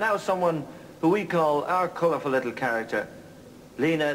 Now someone who we call our colourful little character, Lena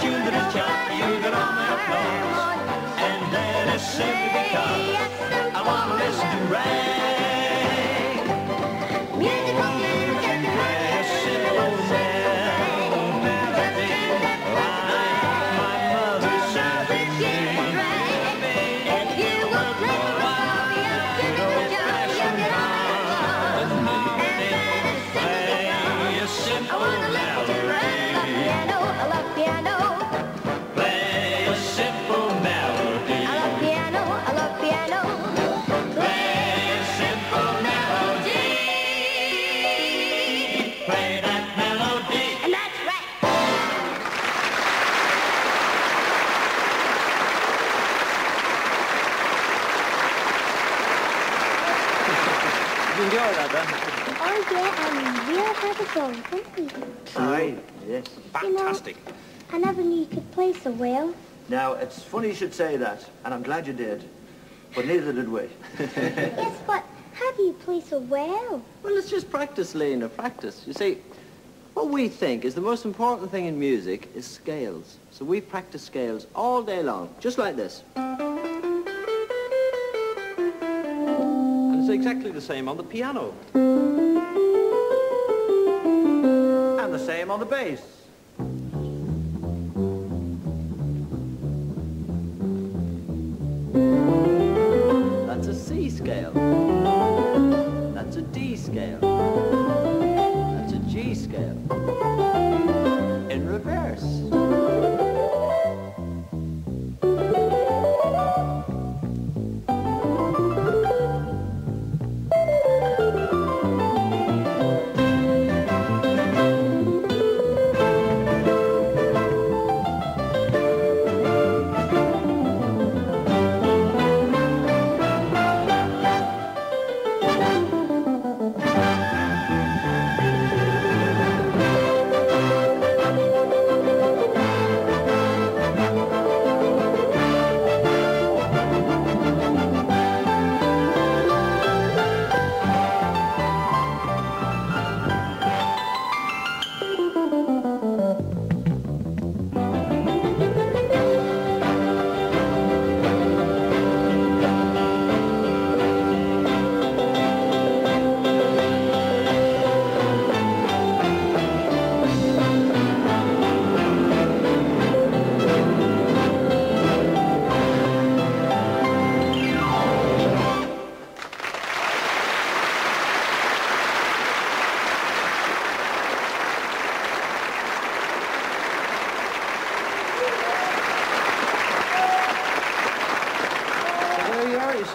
children's champion get all my applause. And that is simply because I want to listen to rap. Zavaroni. Aye, yes. Fantastic. You know, I never knew you could play so well. Now, it's funny you should say that, and I'm glad you did. But neither did we. yes, but how do you play so well? Well, it's just practice, Lena, practice. You see, What we think is the most important thing in music is scales. So we practice scales all day long, just like this. It's exactly the same on the piano. And the same on the bass. That's a C scale. That's a D scale.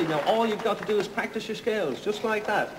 Now all you've got to do is practice your scales, just like that.